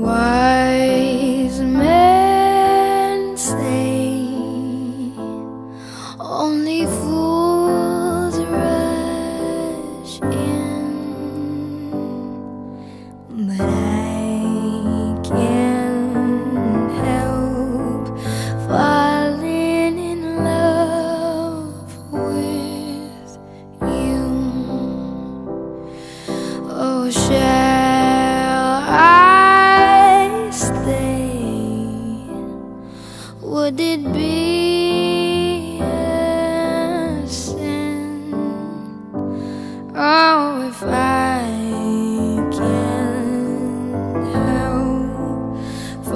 Wise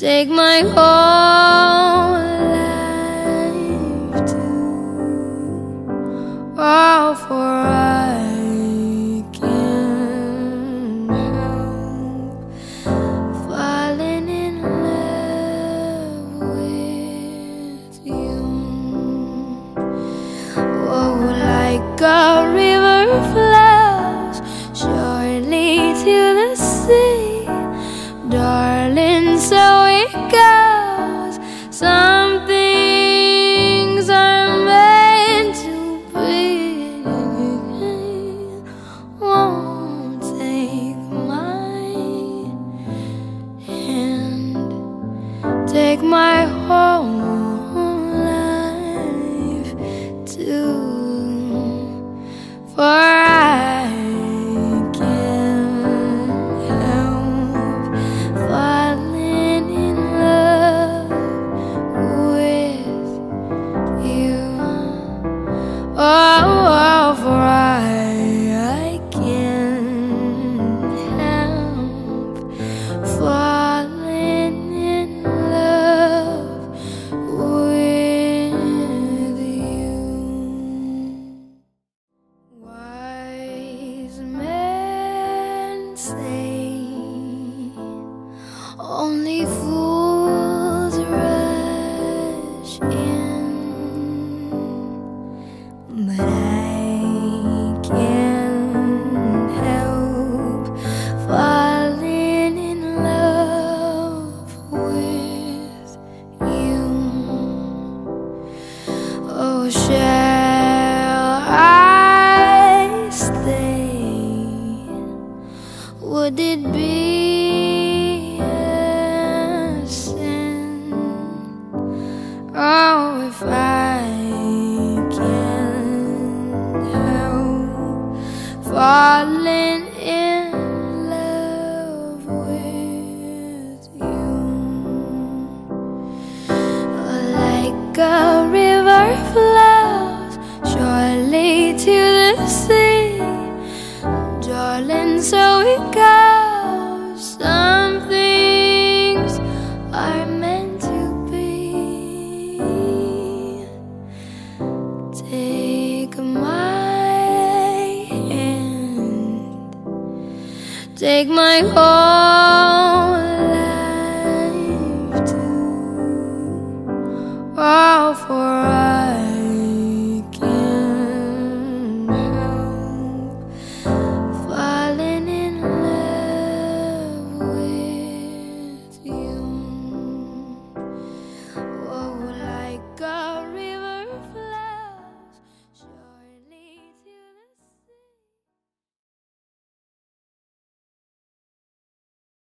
Take my whole life too. Oh, for I can't help falling in love with you. Oh, like a river flows surely to the sea, darling. Take my whole only fools rush in, but I can't help falling in love with you. Oh, shall I stay? Would it be So it goes. Some things are meant to be. Take my hand. Take my whole life too. All for us.